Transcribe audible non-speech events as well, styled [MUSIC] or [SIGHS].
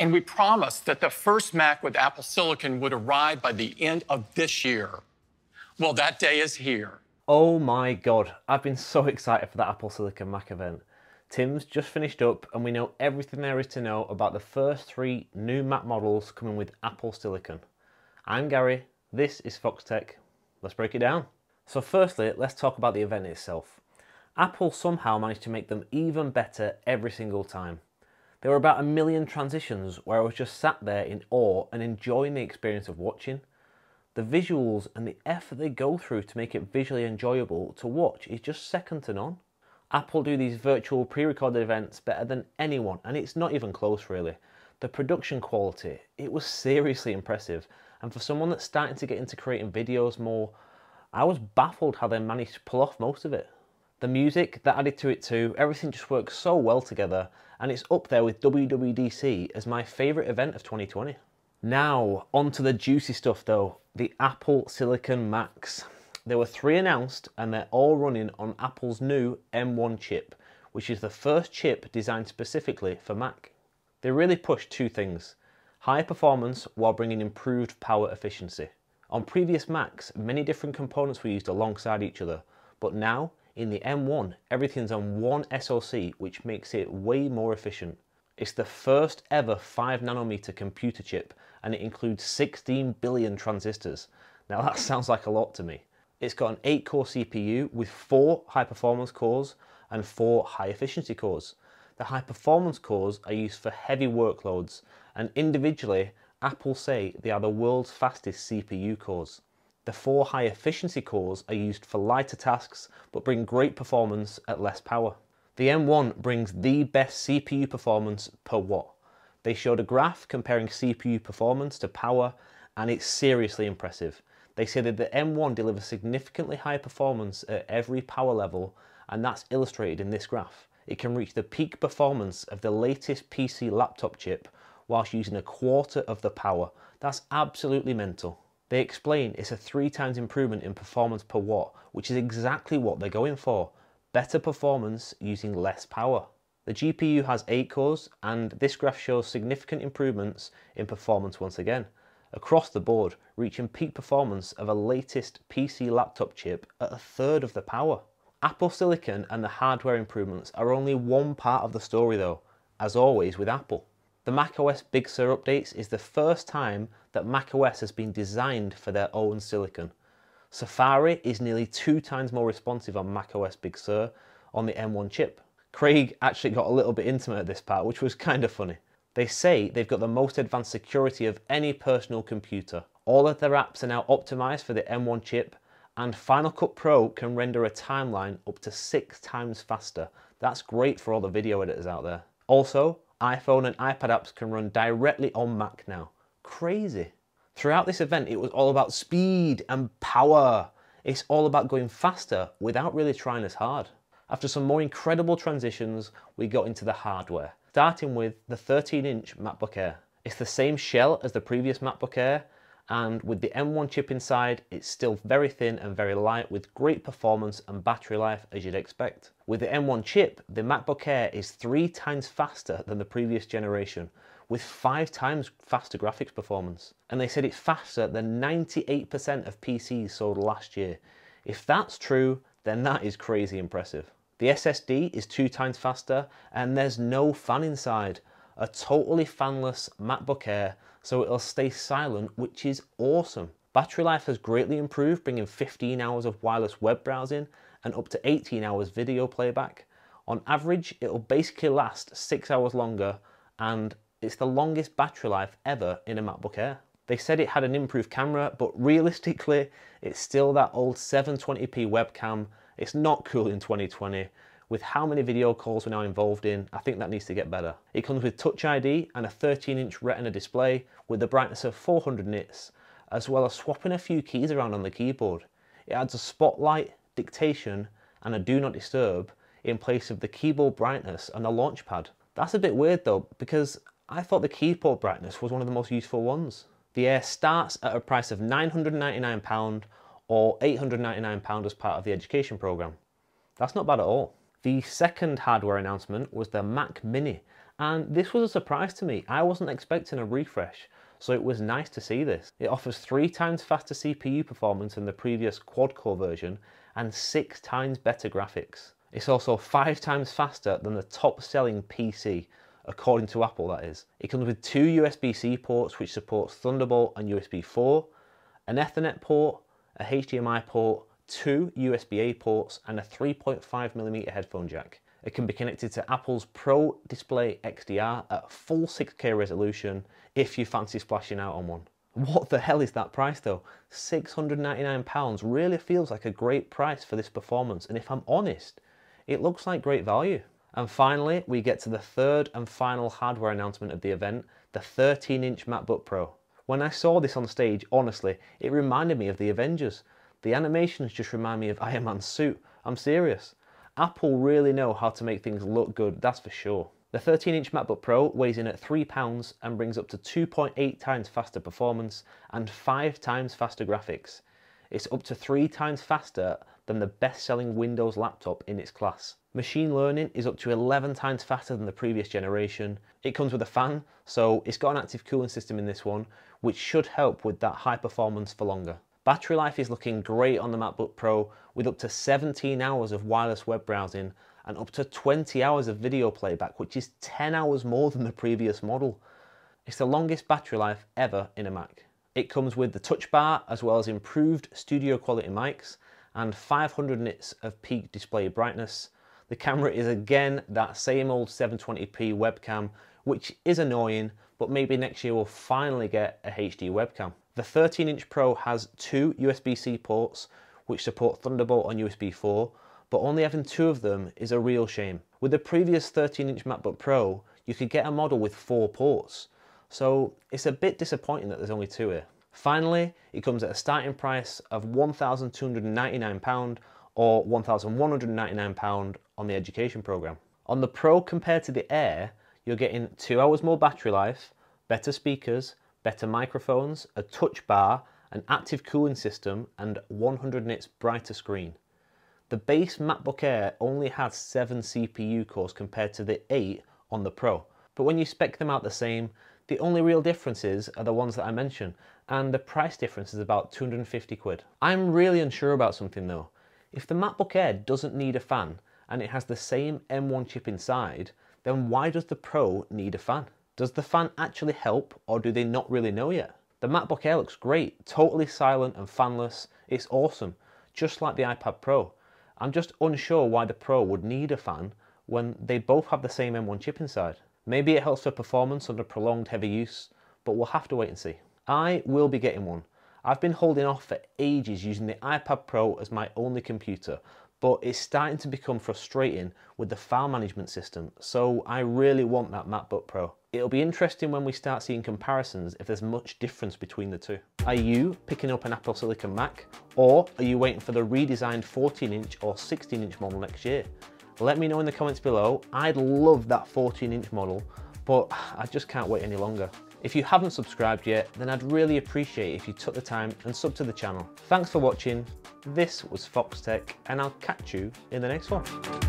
And we promised that the first Mac with Apple Silicon would arrive by the end of this year. Well, that day is here. Oh my god, I've been so excited for that Apple Silicon Mac event. Tim's just finished up and we know everything there is to know about the first three new Mac models coming with Apple Silicon. I'm Gary, this is FoxTech. Let's break it down. So firstly, let's talk about the event itself. Apple somehow managed to make them even better every single time. There were about a million transitions where I was just sat there in awe and enjoying the experience of watching. The visuals and the effort they go through to make it visually enjoyable to watch is just second to none. Apple do these virtual pre-recorded events better than anyone and it's not even close really. The production quality, it was seriously impressive and for someone that's starting to get into creating videos more, I was baffled how they managed to pull off most of it. The music that added to it too, everything just works so well together and it's up there with WWDC as my favourite event of 2020. Now, on to the juicy stuff though, the Apple Silicon Macs. There were three announced and they're all running on Apple's new M1 chip, which is the first chip designed specifically for Mac. They really pushed two things, high performance while bringing improved power efficiency. On previous Macs, many different components were used alongside each other, but now in the M1, everything's on one SoC, which makes it way more efficient. It's the first ever 5 nanometer computer chip and it includes 16 billion transistors. Now that [LAUGHS] sounds like a lot to me. It's got an 8 core CPU with 4 high performance cores and 4 high efficiency cores. The high performance cores are used for heavy workloads and individually Apple say they are the world's fastest CPU cores. The four high efficiency cores are used for lighter tasks but bring great performance at less power. The M1 brings the best CPU performance per watt. They showed a graph comparing CPU performance to power and it's seriously impressive. They say that the M1 delivers significantly higher performance at every power level and that's illustrated in this graph. It can reach the peak performance of the latest PC laptop chip whilst using a quarter of the power. That's absolutely mental. They explain it's a three times improvement in performance per watt, which is exactly what they're going for. Better performance using less power. The GPU has 8 cores and this graph shows significant improvements in performance once again across the board, reaching peak performance of a latest PC laptop chip at a third of the power. Apple Silicon and the hardware improvements are only one part of the story though, as always with Apple. The macOS Big Sur updates is the first time that macOS has been designed for their own silicon. Safari is nearly two times more responsive on macOS Big Sur on the M1 chip. Craig actually got a little bit intimate at this part, which was kind of funny. They say they've got the most advanced security of any personal computer. All of their apps are now optimized for the M1 chip and Final Cut Pro can render a timeline up to six times faster. That's great for all the video editors out there. Also, iPhone and iPad apps can run directly on Mac now. Crazy. Throughout this event, it was all about speed and power. It's all about going faster without really trying as hard. After some more incredible transitions, we got into the hardware starting with the 13-inch MacBook Air. It's the same shell as the previous MacBook Air, and with the M1 chip inside, it's still very thin and very light with great performance and battery life as you'd expect. With the M1 chip, the MacBook Air is three times faster than the previous generation, with five times faster graphics performance. And they said it's faster than 98% of PCs sold last year. If that's true, then that is crazy impressive. The SSD is two times faster and there's no fan inside. A totally fanless MacBook Air so it'll stay silent which is awesome. Battery life has greatly improved bringing 15 hours of wireless web browsing and up to 18 hours video playback. On average it'll basically last 6 hours longer and it's the longest battery life ever in a MacBook Air. They said it had an improved camera, but realistically, it's still that old 720p webcam it's not cool in 2020. With how many video calls we're now involved in, I think that needs to get better. It comes with Touch ID and a 13 inch retina display with a brightness of 400 nits, as well as swapping a few keys around on the keyboard. It adds a spotlight, dictation, and a do not disturb in place of the keyboard brightness and the launchpad. That's a bit weird though, because I thought the keyboard brightness was one of the most useful ones. The Air starts at a price of £999 or £899 as part of the education programme. That's not bad at all. The second hardware announcement was the Mac Mini, And this was a surprise to me. I wasn't expecting a refresh, so it was nice to see this. It offers three times faster CPU performance than the previous quad-core version and six times better graphics. It's also five times faster than the top selling PC, according to Apple that is. It comes with two USB-C ports which supports Thunderbolt and USB 4, an Ethernet port, a HDMI port, two USB-A ports and a 3.5mm headphone jack. It can be connected to Apple's Pro Display XDR at full 6K resolution if you fancy splashing out on one. What the hell is that price though? £699 really feels like a great price for this performance and if I'm honest, it looks like great value. And finally, we get to the third and final hardware announcement of the event, the 13-inch MacBook Pro. When I saw this on stage, honestly, it reminded me of the Avengers. The animations just remind me of Iron Man's suit. I'm serious. Apple really know how to make things look good, that's for sure. The 13-inch MacBook Pro weighs in at 3 pounds and brings up to 2.8 times faster performance and 5 times faster graphics. It's up to 3 times faster than the best-selling Windows laptop in its class. Machine learning is up to 11 times faster than the previous generation. It comes with a fan, so it's got an active cooling system in this one, which should help with that high performance for longer. Battery life is looking great on the MacBook Pro with up to 17 hours of wireless web browsing and up to 20 hours of video playback, which is 10 hours more than the previous model. It's the longest battery life ever in a Mac. It comes with the touch bar as well as improved studio quality mics and 500 nits of peak display brightness. The camera is again that same old 720p webcam, which is annoying, but maybe next year we'll finally get a HD webcam. The 13 inch Pro has two USB-C ports which support Thunderbolt and USB 4, but only having two of them is a real shame. With the previous 13 inch MacBook Pro, you could get a model with four ports, so it's a bit disappointing that there's only two here. Finally, it comes at a starting price of £1,299 or £1,199 on the education programme. On the Pro compared to the Air, you're getting two hours more battery life, better speakers, better microphones, a touch bar, an active cooling system, and 100 nits brighter screen. The base MacBook Air only has 7 CPU cores compared to the 8 on the Pro, but when you spec them out the same, the only real differences are the ones that I mentioned, and the price difference is about 250 quid. I'm really unsure about something though. If the MacBook Air doesn't need a fan, and it has the same M1 chip inside, then why does the Pro need a fan? Does the fan actually help or do they not really know yet? The MacBook Air looks great, totally silent and fanless. It's awesome, just like the iPad Pro. I'm just unsure why the Pro would need a fan when they both have the same M1 chip inside. Maybe it helps for performance under prolonged heavy use, but we'll have to wait and see. I will be getting one. I've been holding off for ages using the iPad Pro as my only computer, but it's starting to become frustrating with the file management system, so I really want that MacBook Pro. It'll be interesting when we start seeing comparisons if there's much difference between the two. Are you picking up an Apple Silicon Mac, or are you waiting for the redesigned 14 inch or 16 inch model next year? Let me know in the comments below. I'd love that 14 inch model, but [SIGHS] I just can't wait any longer. If you haven't subscribed yet, then I'd really appreciate if you took the time and sub to the channel. Thanks for watching. This was FoxTech, and I'll catch you in the next one.